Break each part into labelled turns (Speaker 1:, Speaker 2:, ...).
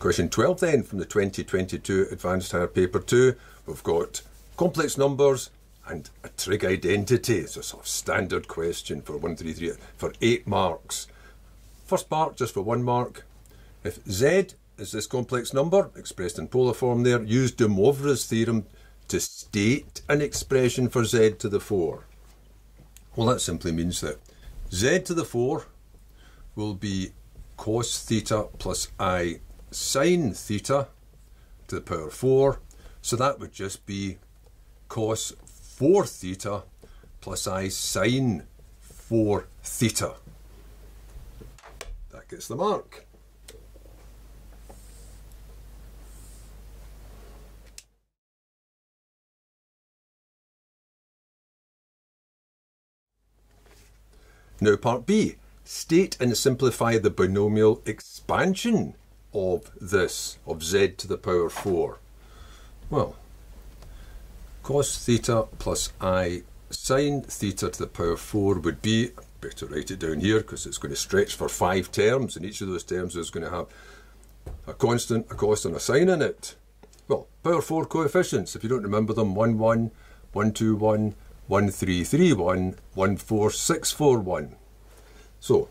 Speaker 1: Question 12 then from the 2022 Advanced Higher Paper 2. We've got complex numbers and a trig identity. It's a sort of standard question for 133 for 8 marks. First part just for 1 mark. If z is this complex number expressed in polar form there, use de Moivre's theorem to state an expression for z to the 4. Well, that simply means that z to the 4 will be cos theta plus i sine theta to the power 4. So that would just be cos 4 theta plus i sine 4 theta. That gets the mark. Now part B, state and simplify the binomial expansion of this, of z to the power 4. Well, cos theta plus i sine theta to the power 4 would be, better write it down here because it's going to stretch for five terms and each of those terms is going to have a constant, a cos and a sine in it. Well, power 4 coefficients, if you don't remember them, 1, 1, 1, 2, 1, 1331, 14641. So,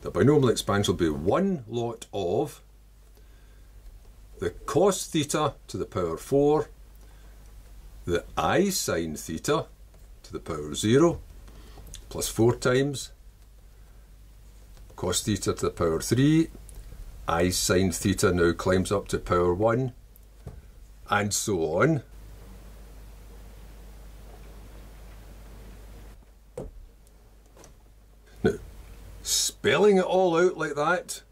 Speaker 1: the binomial expansion will be one lot of the cos theta to the power 4, the i sine theta to the power 0, plus 4 times cos theta to the power 3, i sine theta now climbs up to power 1, and so on. Now, spelling it all out like that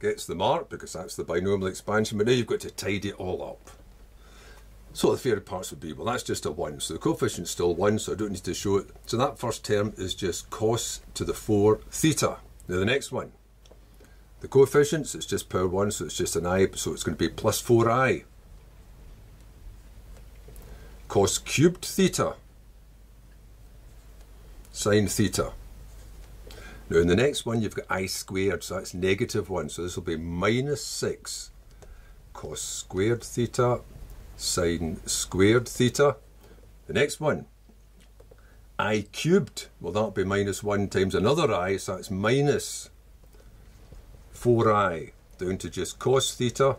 Speaker 1: gets the mark because that's the binomial expansion, but now you've got to tidy it all up. So the fair parts would be, well that's just a 1, so the coefficient's still 1, so I don't need to show it. So that first term is just cos to the 4 theta. Now the next one, the coefficients, it's just power 1, so it's just an i, so it's going to be plus 4i. Cos cubed theta, sine theta. Now in the next one you've got i squared, so that's negative 1, so this will be minus 6 cos squared theta sine squared theta. The next one, i cubed, well that'll be minus 1 times another i, so that's minus 4i down to just cos theta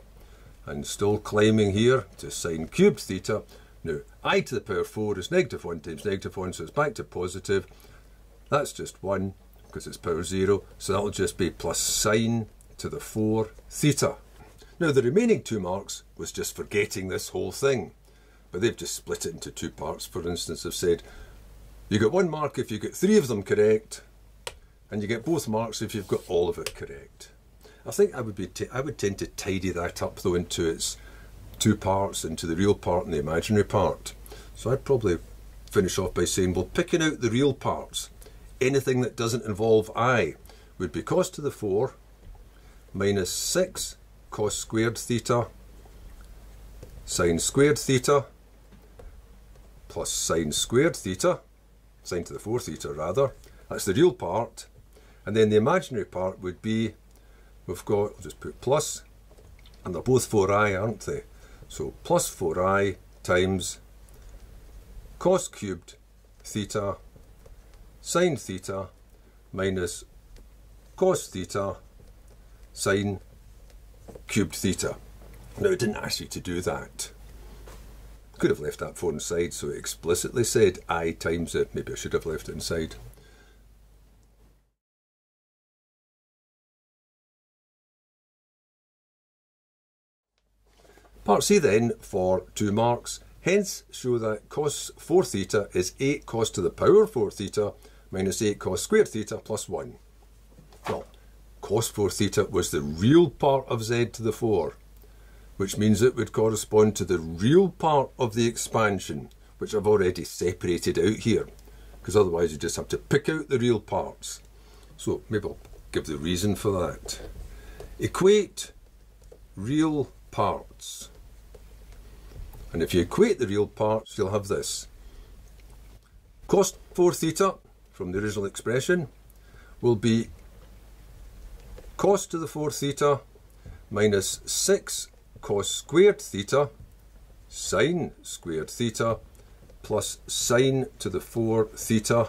Speaker 1: and still climbing here to sine cubed theta. Now i to the power 4 is negative 1 times negative 1, so it's back to positive. That's just 1 because it's power 0, so that'll just be plus sine to the 4 theta. Now the remaining two marks was just forgetting this whole thing, but they've just split it into two parts. For instance, they've said you get one mark if you get three of them correct, and you get both marks if you've got all of it correct. I think I would be I would tend to tidy that up though into its two parts, into the real part and the imaginary part. So I'd probably finish off by saying, well, picking out the real parts anything that doesn't involve i would be cos to the 4 minus 6 cos squared theta sine squared theta plus sine squared theta, sine to the 4 theta rather. That's the real part. And then the imaginary part would be, we've got, I'll just put plus, and they're both 4i, aren't they? So plus 4i times cos cubed theta sine theta minus cos theta sine cubed theta. Now it didn't ask you to do that. Could have left that 4 inside so it explicitly said i times it. Maybe I should have left it inside. Part C then for 2 marks. Hence show that cos 4 theta is 8 cos to the power 4 theta minus 8 cos squared theta plus 1. Well, cos 4 theta was the real part of z to the 4, which means it would correspond to the real part of the expansion, which I've already separated out here, because otherwise you just have to pick out the real parts. So maybe I'll give the reason for that. Equate real parts. And if you equate the real parts, you'll have this. Cos 4 theta from the original expression will be cos to the 4 theta minus 6 cos squared theta sine squared theta plus sine to the 4 theta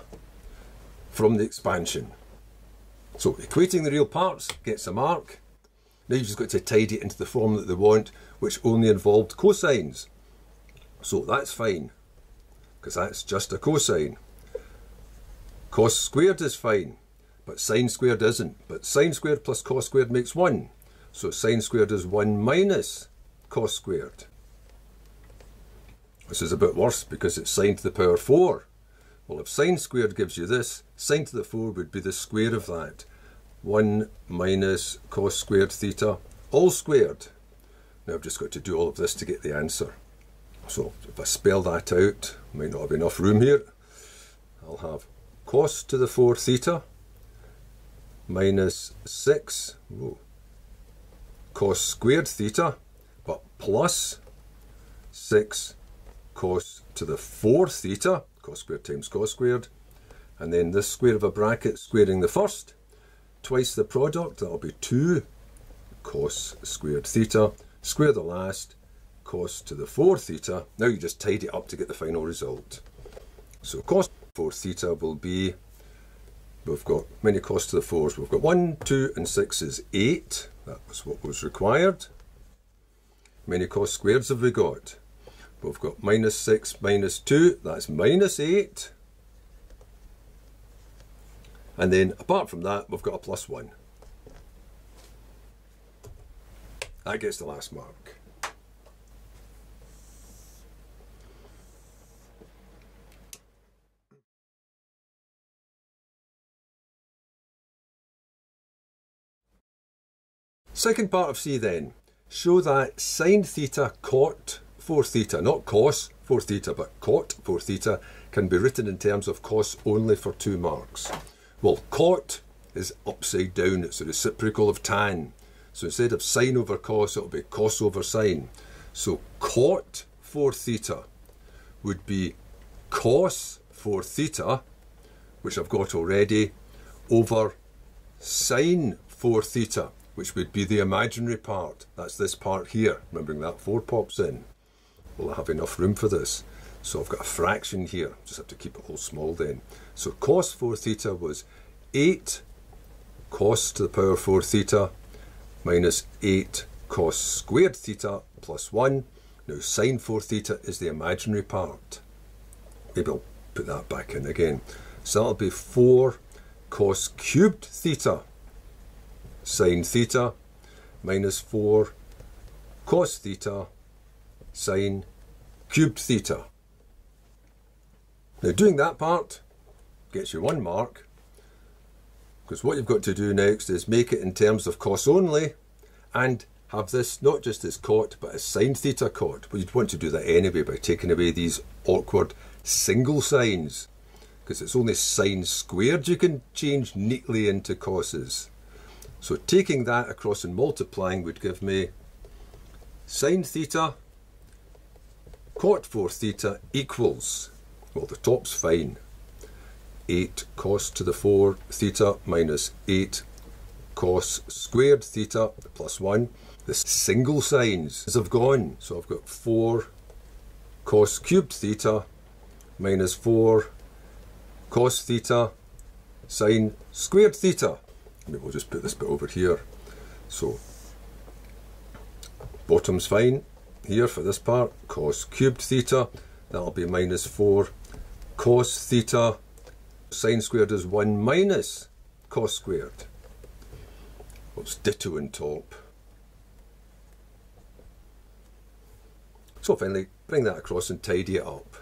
Speaker 1: from the expansion. So equating the real parts gets a mark. Now you've just got to tidy it into the form that they want, which only involved cosines. So that's fine, because that's just a cosine. Cos squared is fine, but sine squared isn't. But sine squared plus cos squared makes 1. So sine squared is 1 minus cos squared. This is a bit worse because it's sine to the power 4. Well, if sine squared gives you this, sine to the 4 would be the square of that. 1 minus cos squared theta, all squared. Now I've just got to do all of this to get the answer. So if I spell that out, might not have enough room here, I'll have cos to the 4 theta minus 6 whoa, cos squared theta, but plus 6 cos to the 4 theta, cos squared times cos squared, and then this square of a bracket squaring the first, twice the product, that'll be 2 cos squared theta, square the last, cos to the 4 theta. Now you just tidy it up to get the final result. So cos 4 theta will be, we've got many cos to the 4s. We've got 1, 2 and 6 is 8. That was what was required. Many cos squares have we got? We've got minus 6 minus 2, that's minus 8. And then apart from that, we've got a plus 1. That gets the last mark. Second part of C then. Show that sine theta cot 4 theta, not cos 4 theta, but cot 4 theta can be written in terms of cos only for two marks. Well, cot is upside down, it's a reciprocal of tan. So instead of sine over cos, it'll be cos over sine. So cot 4 theta would be cos 4 theta, which I've got already, over sine 4 theta, which would be the imaginary part. That's this part here. Remembering that 4 pops in. Will I have enough room for this? So I've got a fraction here. Just have to keep it all small then. So cos 4 theta was 8 cos to the power 4 theta minus 8 cos squared theta plus 1. Now sine 4 theta is the imaginary part. Maybe I'll put that back in again. So that'll be 4 cos cubed theta sine theta minus 4 cos theta sine cubed theta. Now doing that part gets you one mark because what you've got to do next is make it in terms of cos only and have this not just as cot but as sine theta cot. But you'd want to do that anyway by taking away these awkward single sines because it's only sine squared you can change neatly into cos's. So taking that across and multiplying would give me sine theta cot 4 theta equals, well the top's fine, 8 cos to the 4 theta minus 8 cos squared theta plus 1. The single sines have gone, so I've got 4 cos cubed theta minus 4 cos theta sine squared theta. Maybe we'll just put this bit over here. So bottom's fine, here for this part, cos cubed theta, that'll be minus 4 cos theta, sine squared is 1 minus cos squared. It's ditto on top. So finally, bring that across and tidy it up.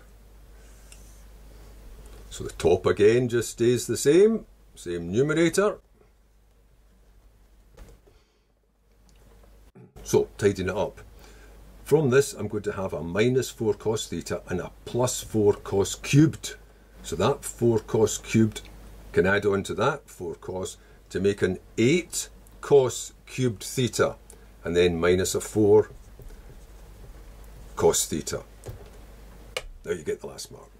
Speaker 1: So the top again just stays the same, same numerator. So, tidying it up. From this, I'm going to have a minus 4 cos theta and a plus 4 cos cubed. So that 4 cos cubed can add on to that 4 cos to make an 8 cos cubed theta and then minus a 4 cos theta. Now you get the last mark.